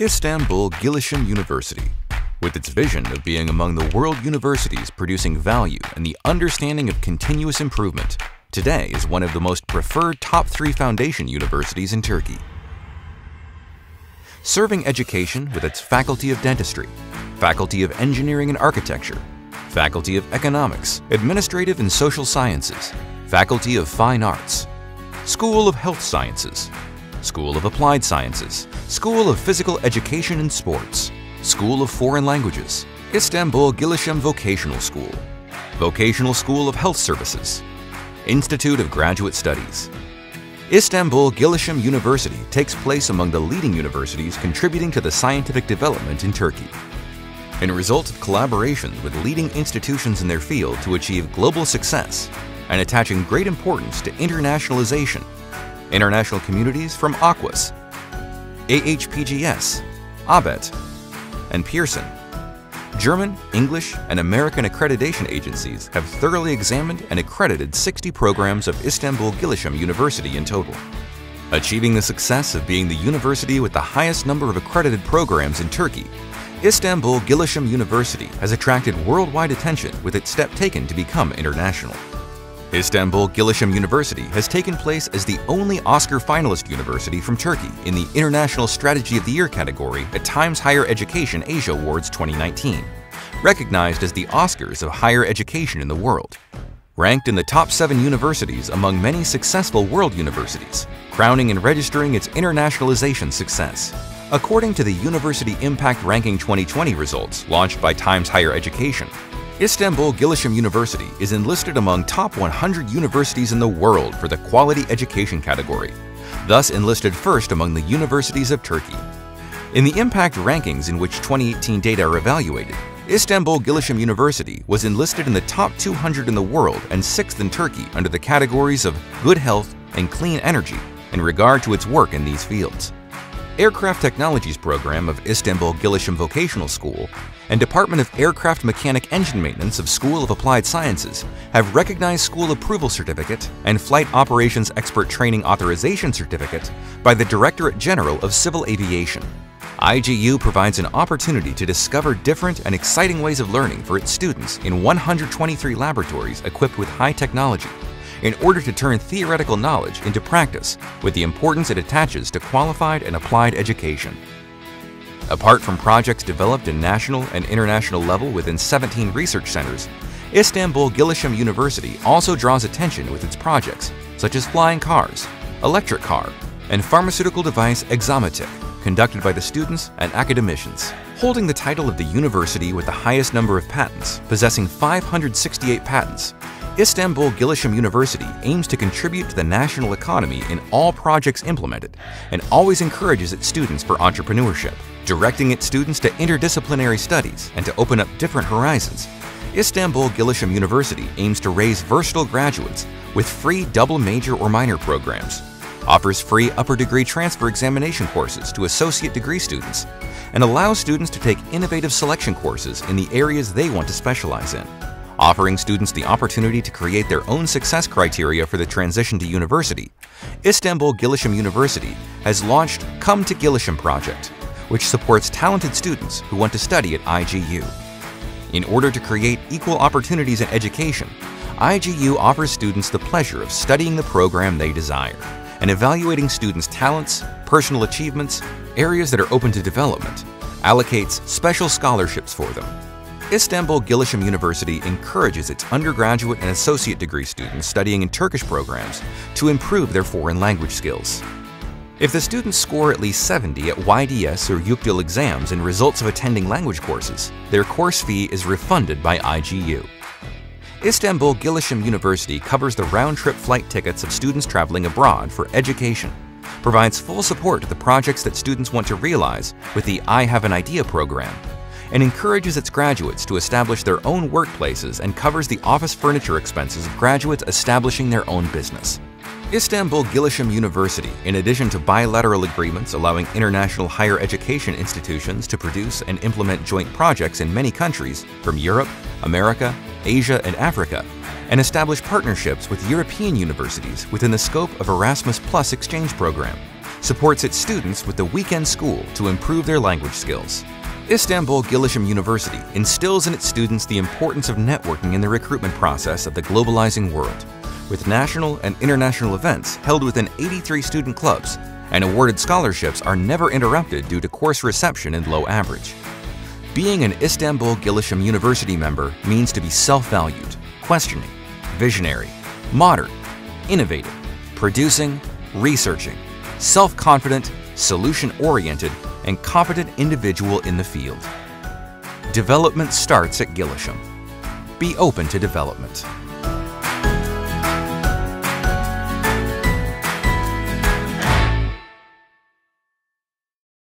Istanbul Gelisim University, with its vision of being among the world universities producing value and the understanding of continuous improvement, today is one of the most preferred top three foundation universities in Turkey. Serving education with its Faculty of Dentistry, Faculty of Engineering and Architecture, Faculty of Economics, Administrative and Social Sciences, Faculty of Fine Arts, School of Health Sciences, School of Applied Sciences, School of Physical Education and Sports, School of Foreign Languages, Istanbul Gelisim Vocational School, Vocational School of Health Services, Institute of Graduate Studies. Istanbul Gelisim University takes place among the leading universities contributing to the scientific development in Turkey. And a result of collaborations with leading institutions in their field to achieve global success and attaching great importance to internationalization international communities from AQAS, AHPGS, ABET, and Pearson. German, English, and American accreditation agencies have thoroughly examined and accredited 60 programs of Istanbul Gelisim University in total. Achieving the success of being the university with the highest number of accredited programs in Turkey, Istanbul Gelisim University has attracted worldwide attention with its step taken to become international. Istanbul Gelisim University has taken place as the only Oscar finalist university from Turkey in the International Strategy of the Year category at Times Higher Education Asia Awards 2019, recognized as the Oscars of higher education in the world. Ranked in the top seven universities among many successful world universities, crowning and registering its internationalization success. According to the University Impact Ranking 2020 results launched by Times Higher Education, Istanbul Gelisim University is enlisted among top 100 universities in the world for the quality education category, thus enlisted first among the universities of Turkey. In the impact rankings in which 2018 data are evaluated, Istanbul Gelisim University was enlisted in the top 200 in the world and 6th in Turkey under the categories of good health and clean energy in regard to its work in these fields. Aircraft Technologies program of Istanbul Gelisim Vocational School and Department of Aircraft Mechanic Engine Maintenance of School of Applied Sciences have recognized school approval certificate and flight operations expert training authorization certificate by the Directorate General of Civil Aviation. IGU provides an opportunity to discover different and exciting ways of learning for its students in 123 laboratories equipped with high technology in order to turn theoretical knowledge into practice with the importance it attaches to qualified and applied education. Apart from projects developed in national and international level within 17 research centers, Istanbul Gelisim University also draws attention with its projects such as flying cars, electric car, and pharmaceutical device Exametic, conducted by the students and academicians. Holding the title of the university with the highest number of patents, possessing 568 patents, Istanbul Gelisim University aims to contribute to the national economy in all projects implemented and always encourages its students for entrepreneurship, directing its students to interdisciplinary studies and to open up different horizons. Istanbul Gelisim University aims to raise versatile graduates with free double major or minor programs, offers free upper degree transfer examination courses to associate degree students, and allows students to take innovative selection courses in the areas they want to specialize in offering students the opportunity to create their own success criteria for the transition to university, Istanbul Gelisim University has launched Come to Gelisim project, which supports talented students who want to study at IGU. In order to create equal opportunities in education, IGU offers students the pleasure of studying the program they desire and evaluating students' talents, personal achievements, areas that are open to development, allocates special scholarships for them, Istanbul Gelisim University encourages its undergraduate and associate degree students studying in Turkish programs to improve their foreign language skills. If the students score at least 70 at YDS or YUKDIL exams and results of attending language courses, their course fee is refunded by IGU. Istanbul Gelisim University covers the round-trip flight tickets of students traveling abroad for education, provides full support to the projects that students want to realize with the I Have an Idea program, and encourages its graduates to establish their own workplaces and covers the office furniture expenses of graduates establishing their own business. Istanbul Gelisim University, in addition to bilateral agreements allowing international higher education institutions to produce and implement joint projects in many countries from Europe, America, Asia, and Africa, and establish partnerships with European universities within the scope of Erasmus Plus exchange program, supports its students with the weekend school to improve their language skills. Istanbul Gelisim University instills in its students the importance of networking in the recruitment process of the globalizing world, with national and international events held within 83 student clubs, and awarded scholarships are never interrupted due to course reception and low average. Being an Istanbul Gelisim University member means to be self-valued, questioning, visionary, modern, innovative, producing, researching, self-confident, solution-oriented, and competent individual in the field. Development starts at Gelisim. Be open to development.